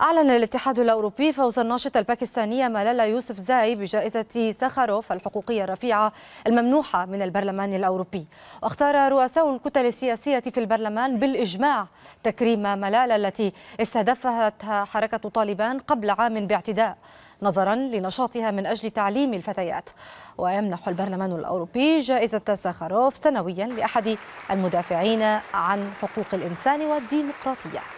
أعلن الاتحاد الأوروبي فوز الناشطة الباكستانية مالالا يوسف زاي بجائزة ساخاروف الحقوقية الرفيعة الممنوحة من البرلمان الأوروبي. واختار رؤساء الكتل السياسية في البرلمان بالإجماع تكريم مالالا التي استهدفتها حركة طالبان قبل عام باعتداء نظرا لنشاطها من أجل تعليم الفتيات. ويمنح البرلمان الأوروبي جائزة ساخاروف سنويا لأحد المدافعين عن حقوق الإنسان والديمقراطية.